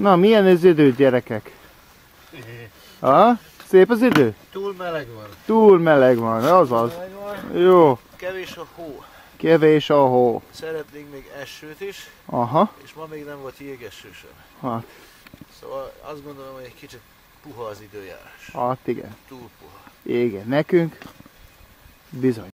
Na, milyen az idő, gyerekek? Ha? Ah, szép az idő? Túl meleg van. Túl meleg van, azaz. Meleg van. Jó, Kevés a hó. kevés a hó. Szeretnénk még esőt is, Aha, és ma még nem volt jégeső sem. hát, Szóval azt gondolom, hogy egy kicsit puha az időjárás. hát igen. Túl puha. Igen, nekünk bizony.